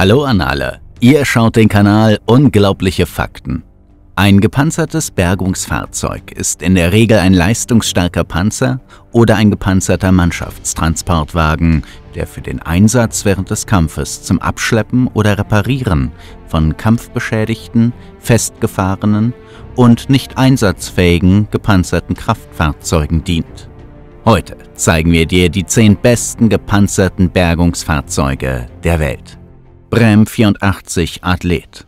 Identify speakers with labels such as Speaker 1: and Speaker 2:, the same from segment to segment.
Speaker 1: Hallo an alle. Ihr schaut den Kanal Unglaubliche Fakten. Ein gepanzertes Bergungsfahrzeug ist in der Regel ein leistungsstarker Panzer oder ein gepanzerter Mannschaftstransportwagen, der für den Einsatz während des Kampfes zum Abschleppen oder Reparieren von kampfbeschädigten, festgefahrenen und nicht einsatzfähigen gepanzerten Kraftfahrzeugen dient. Heute zeigen wir dir die 10 besten gepanzerten Bergungsfahrzeuge der Welt. Brem 84 Athlet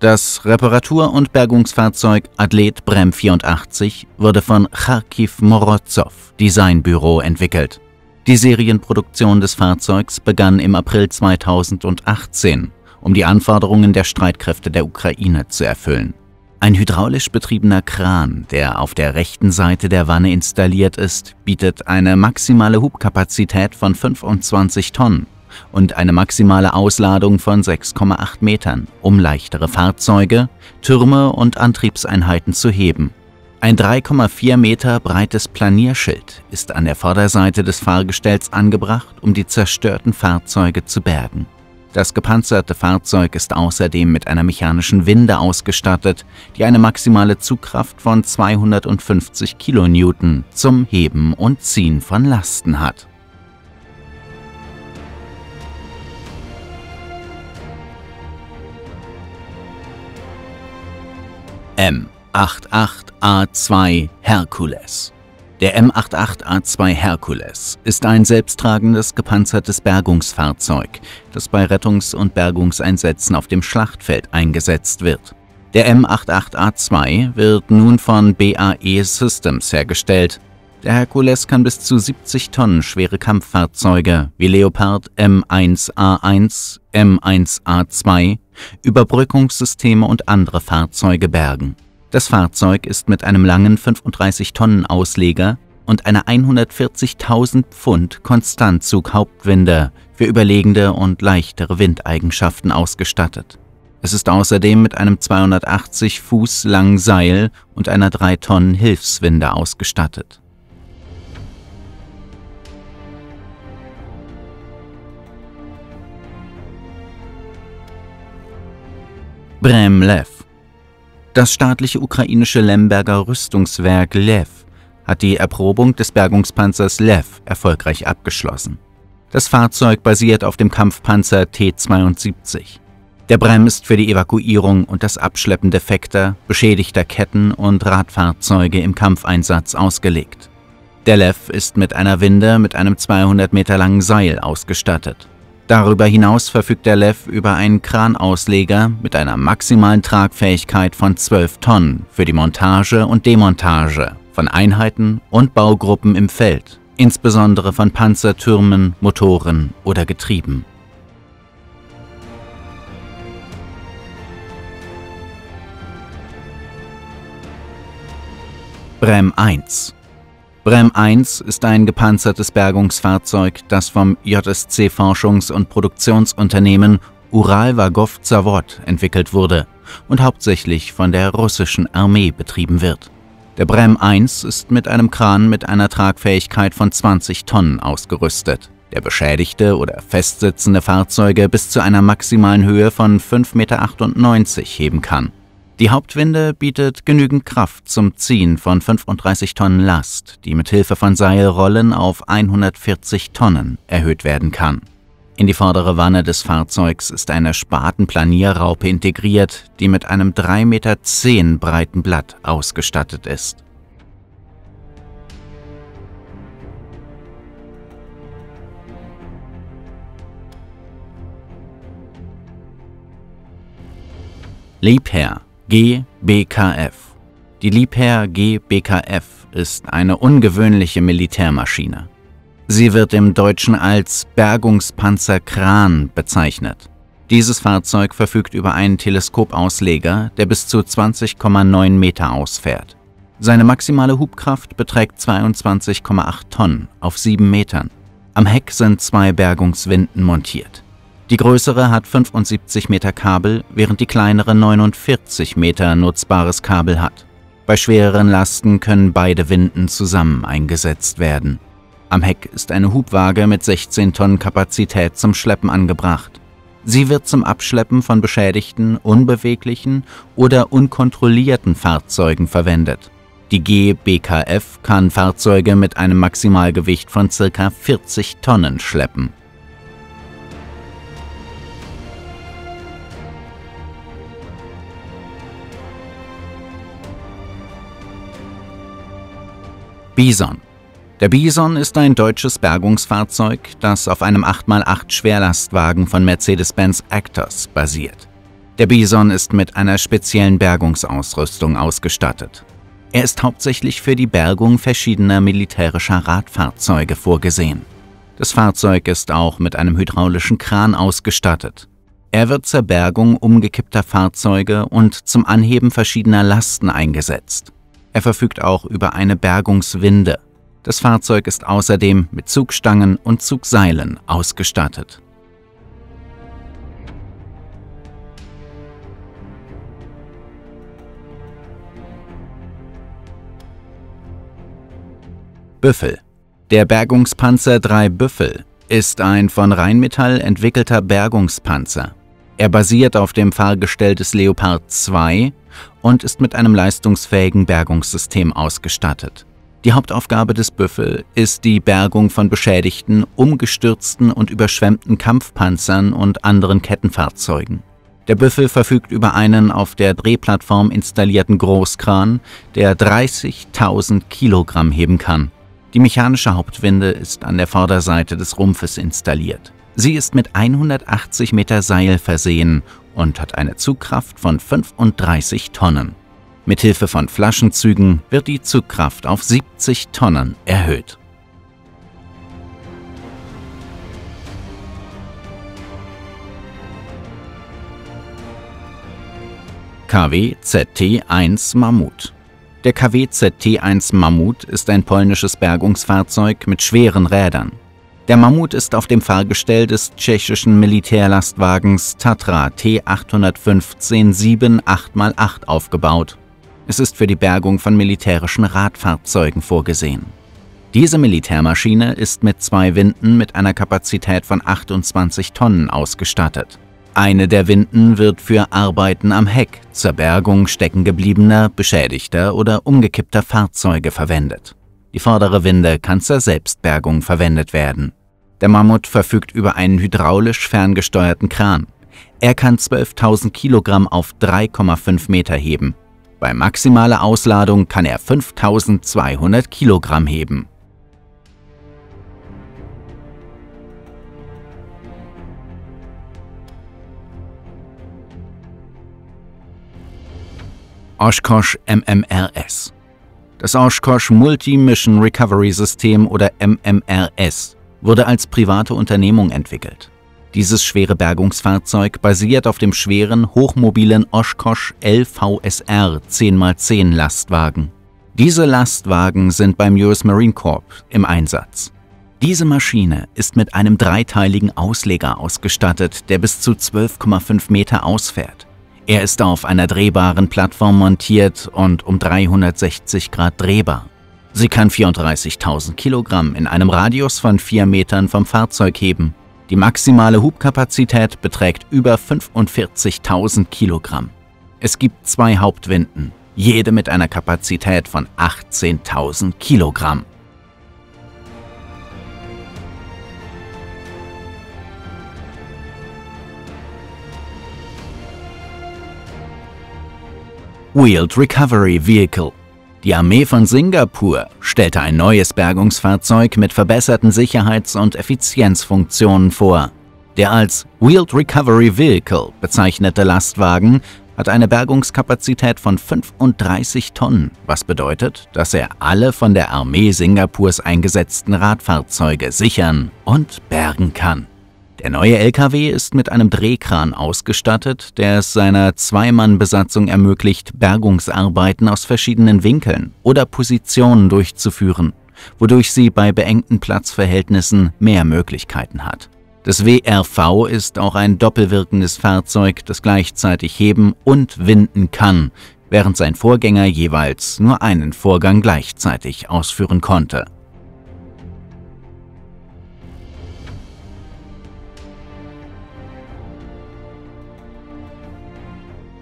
Speaker 1: Das Reparatur- und Bergungsfahrzeug Athlet Brem 84 wurde von Kharkiv Morozov Designbüro entwickelt. Die Serienproduktion des Fahrzeugs begann im April 2018, um die Anforderungen der Streitkräfte der Ukraine zu erfüllen. Ein hydraulisch betriebener Kran, der auf der rechten Seite der Wanne installiert ist, bietet eine maximale Hubkapazität von 25 Tonnen und eine maximale Ausladung von 6,8 Metern, um leichtere Fahrzeuge, Türme und Antriebseinheiten zu heben. Ein 3,4 Meter breites Planierschild ist an der Vorderseite des Fahrgestells angebracht, um die zerstörten Fahrzeuge zu bergen. Das gepanzerte Fahrzeug ist außerdem mit einer mechanischen Winde ausgestattet, die eine maximale Zugkraft von 250 kN zum Heben und Ziehen von Lasten hat. M88A2 Hercules der M88A2 Hercules ist ein selbsttragendes gepanzertes Bergungsfahrzeug, das bei Rettungs- und Bergungseinsätzen auf dem Schlachtfeld eingesetzt wird. Der M88A2 wird nun von BAE Systems hergestellt. Der Hercules kann bis zu 70 Tonnen schwere Kampffahrzeuge wie Leopard M1A1, M1A2, Überbrückungssysteme und andere Fahrzeuge bergen. Das Fahrzeug ist mit einem langen 35-Tonnen-Ausleger und einer 140.000 Pfund Konstantzug-Hauptwinde für überlegende und leichtere Windeigenschaften ausgestattet. Es ist außerdem mit einem 280 Fuß langen Seil und einer 3 Tonnen Hilfswinde ausgestattet. Bremlev das staatliche ukrainische Lemberger Rüstungswerk Lev hat die Erprobung des Bergungspanzers Lev erfolgreich abgeschlossen. Das Fahrzeug basiert auf dem Kampfpanzer T-72. Der Brem ist für die Evakuierung und das Abschleppen defekter, beschädigter Ketten und Radfahrzeuge im Kampfeinsatz ausgelegt. Der Lev ist mit einer Winde mit einem 200 Meter langen Seil ausgestattet. Darüber hinaus verfügt der Lev über einen Kranausleger mit einer maximalen Tragfähigkeit von 12 Tonnen für die Montage und Demontage von Einheiten und Baugruppen im Feld, insbesondere von Panzertürmen, Motoren oder Getrieben. Brem 1 Brem 1 ist ein gepanzertes Bergungsfahrzeug, das vom JSC Forschungs- und Produktionsunternehmen Uralwagov Zavod entwickelt wurde und hauptsächlich von der russischen Armee betrieben wird. Der Brem 1 ist mit einem Kran mit einer Tragfähigkeit von 20 Tonnen ausgerüstet, der beschädigte oder festsitzende Fahrzeuge bis zu einer maximalen Höhe von 5,98 Meter heben kann. Die Hauptwinde bietet genügend Kraft zum Ziehen von 35 Tonnen Last, die mit Hilfe von Seilrollen auf 140 Tonnen erhöht werden kann. In die vordere Wanne des Fahrzeugs ist eine Spatenplanierraupe integriert, die mit einem 3,10 Meter breiten Blatt ausgestattet ist. Liebherr GBKF. Die Liebherr GBKF ist eine ungewöhnliche Militärmaschine. Sie wird im Deutschen als Bergungspanzer Kran bezeichnet. Dieses Fahrzeug verfügt über einen Teleskopausleger, der bis zu 20,9 Meter ausfährt. Seine maximale Hubkraft beträgt 22,8 Tonnen auf 7 Metern. Am Heck sind zwei Bergungswinden montiert. Die größere hat 75 Meter Kabel, während die kleinere 49 Meter nutzbares Kabel hat. Bei schwereren Lasten können beide Winden zusammen eingesetzt werden. Am Heck ist eine Hubwaage mit 16 Tonnen Kapazität zum Schleppen angebracht. Sie wird zum Abschleppen von beschädigten, unbeweglichen oder unkontrollierten Fahrzeugen verwendet. Die GBKF kann Fahrzeuge mit einem Maximalgewicht von ca. 40 Tonnen schleppen. Bison der Bison ist ein deutsches Bergungsfahrzeug, das auf einem 8x8 Schwerlastwagen von Mercedes-Benz Actors basiert. Der Bison ist mit einer speziellen Bergungsausrüstung ausgestattet. Er ist hauptsächlich für die Bergung verschiedener militärischer Radfahrzeuge vorgesehen. Das Fahrzeug ist auch mit einem hydraulischen Kran ausgestattet. Er wird zur Bergung umgekippter Fahrzeuge und zum Anheben verschiedener Lasten eingesetzt. Er verfügt auch über eine Bergungswinde das Fahrzeug ist außerdem mit Zugstangen und Zugseilen ausgestattet. Büffel Der Bergungspanzer 3 Büffel ist ein von Rheinmetall entwickelter Bergungspanzer. Er basiert auf dem Fahrgestell des Leopard 2 und ist mit einem leistungsfähigen Bergungssystem ausgestattet. Die Hauptaufgabe des Büffel ist die Bergung von beschädigten, umgestürzten und überschwemmten Kampfpanzern und anderen Kettenfahrzeugen. Der Büffel verfügt über einen auf der Drehplattform installierten Großkran, der 30.000 Kilogramm heben kann. Die mechanische Hauptwinde ist an der Vorderseite des Rumpfes installiert. Sie ist mit 180 Meter Seil versehen und hat eine Zugkraft von 35 Tonnen. Mithilfe von Flaschenzügen wird die Zugkraft auf 70 Tonnen erhöht. KW ZT-1 Mammut Der KW ZT-1 Mammut ist ein polnisches Bergungsfahrzeug mit schweren Rädern. Der Mammut ist auf dem Fahrgestell des tschechischen Militärlastwagens Tatra T815 7 8x8 aufgebaut es ist für die Bergung von militärischen Radfahrzeugen vorgesehen. Diese Militärmaschine ist mit zwei Winden mit einer Kapazität von 28 Tonnen ausgestattet. Eine der Winden wird für Arbeiten am Heck zur Bergung steckengebliebener, beschädigter oder umgekippter Fahrzeuge verwendet. Die vordere Winde kann zur Selbstbergung verwendet werden. Der Mammut verfügt über einen hydraulisch ferngesteuerten Kran. Er kann 12.000 Kilogramm auf 3,5 Meter heben bei maximaler Ausladung kann er 5200 Kilogramm heben. Oshkosh MMRS Das Oshkosh Multi-Mission Recovery System oder MMRS wurde als private Unternehmung entwickelt. Dieses schwere Bergungsfahrzeug basiert auf dem schweren, hochmobilen Oshkosh LVSR 10x10 Lastwagen. Diese Lastwagen sind beim US Marine Corps im Einsatz. Diese Maschine ist mit einem dreiteiligen Ausleger ausgestattet, der bis zu 12,5 Meter ausfährt. Er ist auf einer drehbaren Plattform montiert und um 360 Grad drehbar. Sie kann 34.000 Kilogramm in einem Radius von 4 Metern vom Fahrzeug heben die maximale Hubkapazität beträgt über 45.000 Kilogramm. Es gibt zwei Hauptwinden, jede mit einer Kapazität von 18.000 Kilogramm. Wheeled Recovery Vehicle die Armee von Singapur stellte ein neues Bergungsfahrzeug mit verbesserten Sicherheits- und Effizienzfunktionen vor. Der als Wheeled Recovery Vehicle bezeichnete Lastwagen hat eine Bergungskapazität von 35 Tonnen, was bedeutet, dass er alle von der Armee Singapurs eingesetzten Radfahrzeuge sichern und bergen kann. Der neue LKW ist mit einem Drehkran ausgestattet, der es seiner Zweimann-Besatzung ermöglicht, Bergungsarbeiten aus verschiedenen Winkeln oder Positionen durchzuführen, wodurch sie bei beengten Platzverhältnissen mehr Möglichkeiten hat. Das WRV ist auch ein doppelwirkendes Fahrzeug, das gleichzeitig heben und winden kann, während sein Vorgänger jeweils nur einen Vorgang gleichzeitig ausführen konnte.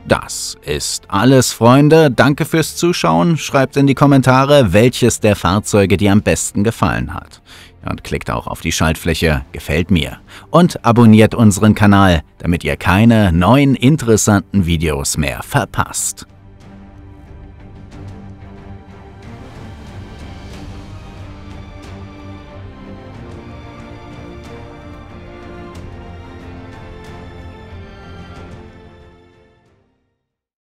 Speaker 1: Das ist alles, Freunde. Danke fürs Zuschauen. Schreibt in die Kommentare, welches der Fahrzeuge dir am besten gefallen hat. Und klickt auch auf die Schaltfläche Gefällt mir. Und abonniert unseren Kanal, damit ihr keine neuen interessanten Videos mehr verpasst.